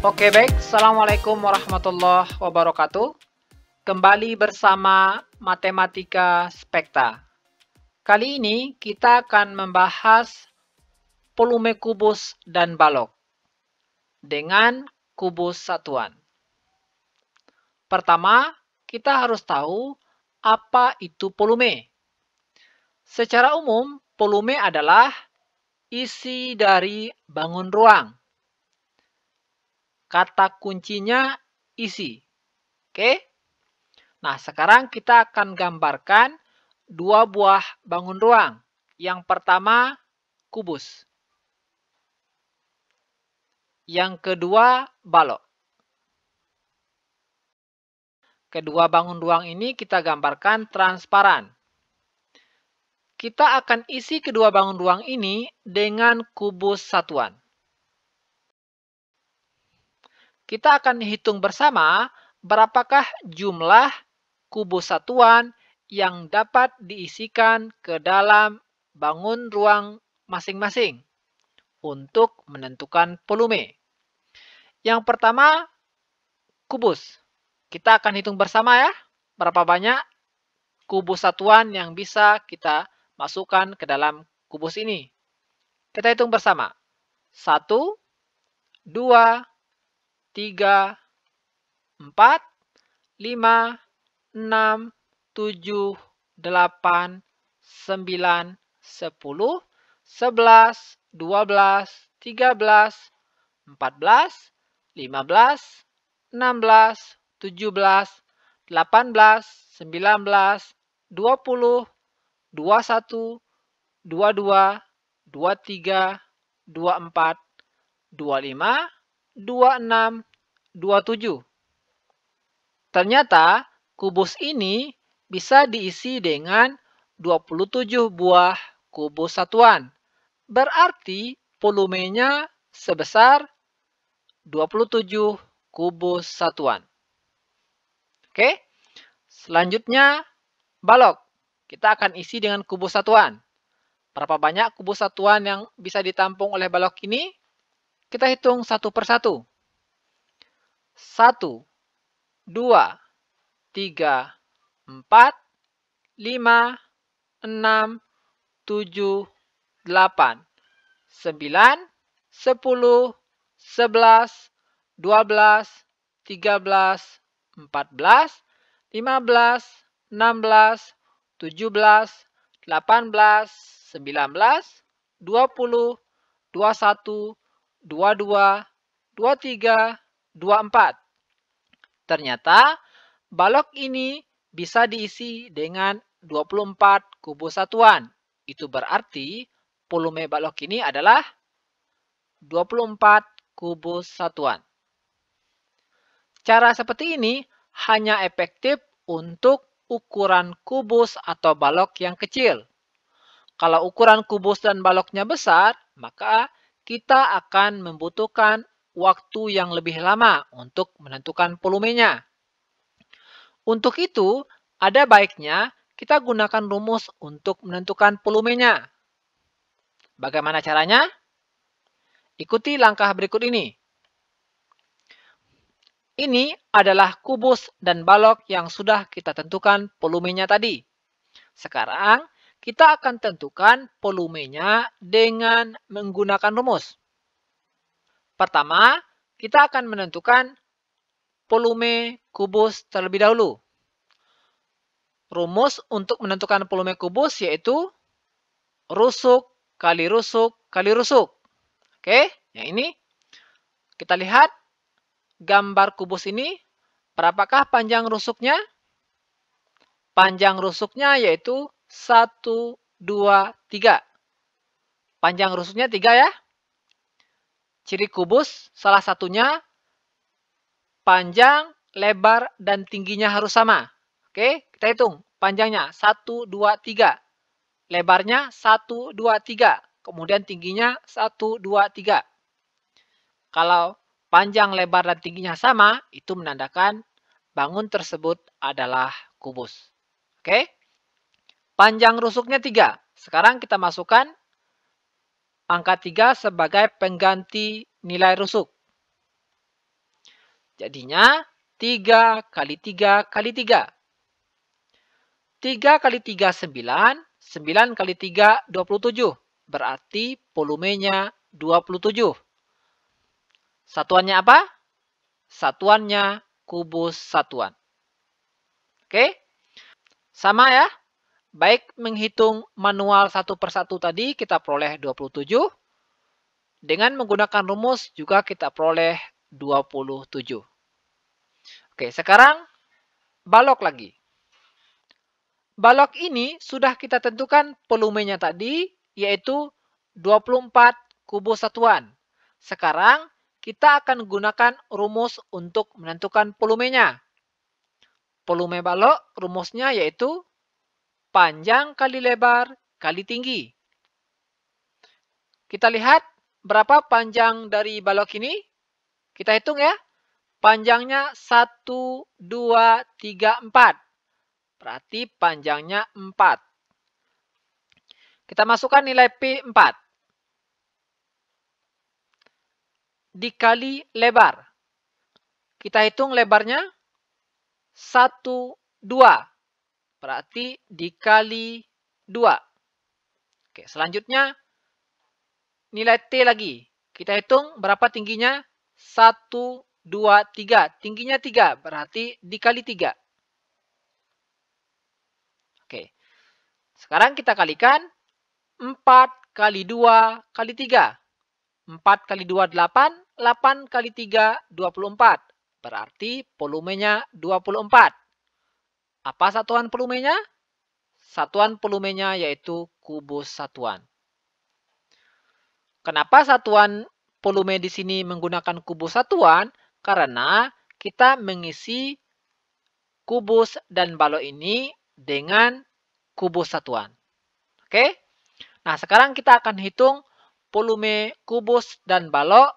Oke baik, Assalamualaikum warahmatullahi wabarakatuh. Kembali bersama Matematika Spekta. Kali ini kita akan membahas volume kubus dan balok dengan kubus satuan. Pertama, kita harus tahu apa itu volume. Secara umum, volume adalah isi dari bangun ruang Kata kuncinya isi. Oke? Nah, sekarang kita akan gambarkan dua buah bangun ruang. Yang pertama, kubus. Yang kedua, balok. Kedua bangun ruang ini kita gambarkan transparan. Kita akan isi kedua bangun ruang ini dengan kubus satuan. Kita akan hitung bersama berapakah jumlah kubus satuan yang dapat diisikan ke dalam bangun ruang masing-masing untuk menentukan volume. Yang pertama, kubus. Kita akan hitung bersama ya, berapa banyak kubus satuan yang bisa kita masukkan ke dalam kubus ini. Kita hitung bersama. Satu, dua, tiga, empat, lima, enam, tujuh, delapan, sembilan, sepuluh, sebelas, dua belas, tiga belas, empat belas, lima belas, enam belas, tujuh belas, delapan belas, sembilan belas, dua puluh, dua satu, dua dua, dua tiga, dua empat, dua lima, 26, 27. Ternyata kubus ini bisa diisi dengan 27 buah kubus satuan. Berarti volumenya sebesar 27 kubus satuan. Oke, selanjutnya balok. Kita akan isi dengan kubus satuan. Berapa banyak kubus satuan yang bisa ditampung oleh balok ini? Kita hitung satu persatu. Satu, dua, tiga, empat, lima, enam, tujuh, delapan, sembilan, sepuluh, sebelas, dua belas, tiga belas, empat belas, lima belas, enam belas, tujuh belas, delapan belas, sembilan belas, dua puluh, dua satu, 22, 23, 24. Ternyata balok ini bisa diisi dengan 24 kubus satuan. Itu berarti volume balok ini adalah 24 kubus satuan. Cara seperti ini hanya efektif untuk ukuran kubus atau balok yang kecil. Kalau ukuran kubus dan baloknya besar, maka kita akan membutuhkan waktu yang lebih lama untuk menentukan volumenya. Untuk itu, ada baiknya kita gunakan rumus untuk menentukan volumenya. Bagaimana caranya? Ikuti langkah berikut ini. Ini adalah kubus dan balok yang sudah kita tentukan volumenya tadi. Sekarang, kita akan tentukan volumenya dengan menggunakan rumus. Pertama, kita akan menentukan volume kubus terlebih dahulu. Rumus untuk menentukan volume kubus yaitu rusuk kali rusuk kali rusuk. Oke, yang ini kita lihat gambar kubus ini. Berapakah panjang rusuknya? Panjang rusuknya yaitu 1, 2, 3. Panjang rusuknya 3 ya. Ciri kubus salah satunya panjang, lebar, dan tingginya harus sama. Oke, kita hitung. Panjangnya 1, 2, 3. Lebarnya 1, 2, 3. Kemudian tingginya 1, 2, 3. Kalau panjang, lebar, dan tingginya sama, itu menandakan bangun tersebut adalah kubus. Oke? Panjang rusuknya 3. Sekarang kita masukkan angka 3 sebagai pengganti nilai rusuk. Jadinya 3 kali 3 kali 3. 3 kali 3 9, 9 kali 3 27. Berarti volumenya 27. Satuannya apa? Satuannya kubus satuan. Oke? Sama ya? Baik menghitung manual satu persatu tadi kita peroleh 27. Dengan menggunakan rumus juga kita peroleh 27. Oke, sekarang balok lagi. Balok ini sudah kita tentukan volumenya tadi, yaitu 24 kubus satuan. Sekarang kita akan gunakan rumus untuk menentukan volumenya. Volume balok rumusnya yaitu panjang kali lebar kali tinggi. Kita lihat berapa panjang dari balok ini. Kita hitung ya. Panjangnya 1, 2, 3, 4. Berarti panjangnya 4. Kita masukkan nilai P 4. Dikali lebar. Kita hitung lebarnya 1, 2. Berarti dikali 2. Oke, selanjutnya nilai T lagi. Kita hitung berapa tingginya? 1, 2, 3. Tingginya 3, berarti dikali 3. Oke. Sekarang kita kalikan 4 kali 2 kali 3. 4 kali 2, 8. 8 kali 3, 24. Berarti volumenya 24. Apa satuan volumenya? Satuan volumenya yaitu kubus satuan. Kenapa satuan volume di sini menggunakan kubus satuan? Karena kita mengisi kubus dan balok ini dengan kubus satuan. Oke? Nah, sekarang kita akan hitung volume kubus dan balok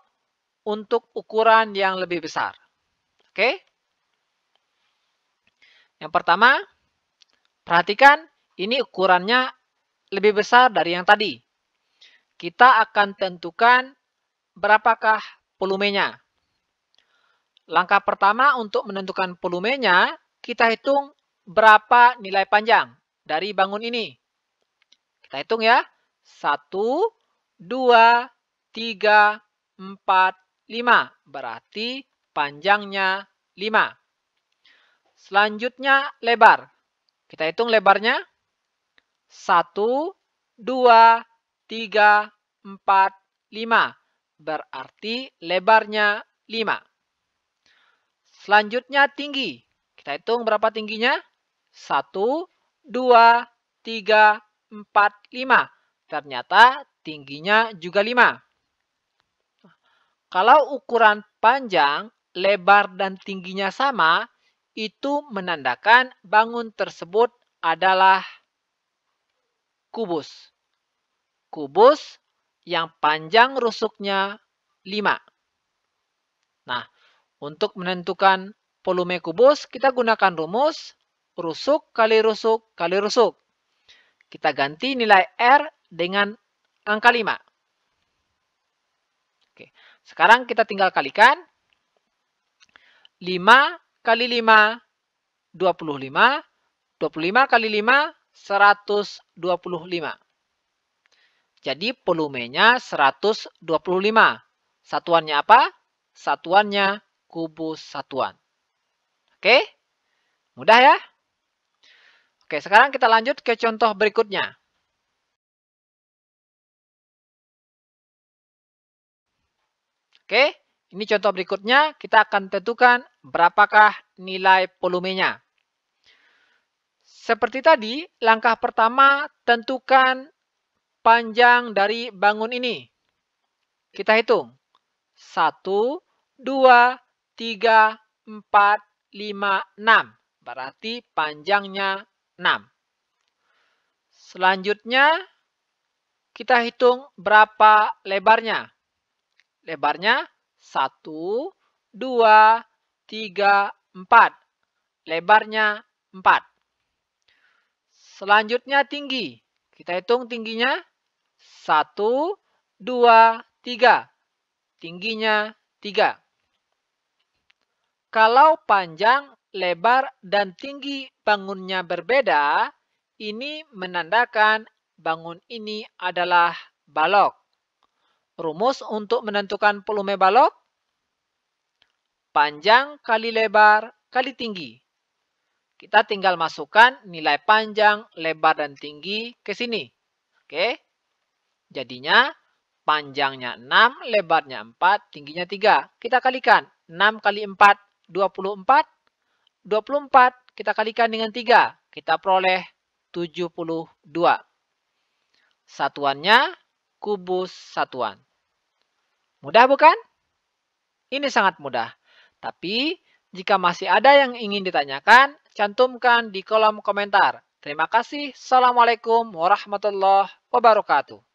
untuk ukuran yang lebih besar. Oke? Yang pertama, perhatikan ini ukurannya lebih besar dari yang tadi. Kita akan tentukan berapakah volumenya. Langkah pertama untuk menentukan volumenya, kita hitung berapa nilai panjang dari bangun ini. Kita hitung ya. 1, 2, 3, 4, 5. Berarti panjangnya 5. Selanjutnya lebar. Kita hitung lebarnya. 1, 2, 3, 4, 5. Berarti lebarnya 5. Selanjutnya tinggi. Kita hitung berapa tingginya? 1, 2, 3, 4, 5. Ternyata tingginya juga 5. Kalau ukuran panjang, lebar, dan tingginya sama, itu menandakan bangun tersebut adalah kubus. Kubus yang panjang rusuknya 5. Nah, untuk menentukan volume kubus, kita gunakan rumus rusuk kali rusuk kali rusuk. Kita ganti nilai R dengan angka 5. Oke, sekarang kita tinggal kalikan. 5 kali 5, 25. 25 kali 5, 125. Jadi volumenya 125. Satuannya apa? Satuannya kubus satuan. Oke? Mudah ya? Oke, sekarang kita lanjut ke contoh berikutnya. Oke, ini contoh berikutnya. Kita akan tentukan berapakah nilai volumenya. Seperti tadi, langkah pertama tentukan panjang dari bangun ini. Kita hitung. 1, 2, 3, 4, 5, 6. Berarti panjangnya 6. Selanjutnya, kita hitung berapa lebarnya. Lebarnya 1, 2, 3, 4. Lebarnya 4. Selanjutnya tinggi. Kita hitung tingginya. 1, 2, 3. Tingginya 3. Kalau panjang, lebar, dan tinggi bangunnya berbeda, ini menandakan bangun ini adalah balok. Rumus untuk menentukan volume balok? Panjang kali lebar kali tinggi. Kita tinggal masukkan nilai panjang, lebar, dan tinggi ke sini. Oke. Jadinya panjangnya 6, lebarnya 4, tingginya 3. Kita kalikan. 6 kali 4, 24. 24 kita kalikan dengan 3. Kita peroleh 72. Satuannya kubus satuan. Mudah bukan? Ini sangat mudah. Tapi jika masih ada yang ingin ditanyakan, cantumkan di kolom komentar. Terima kasih. Assalamualaikum warahmatullahi wabarakatuh.